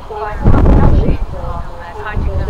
quite touchy on finding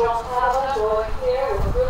We'll have a boy here.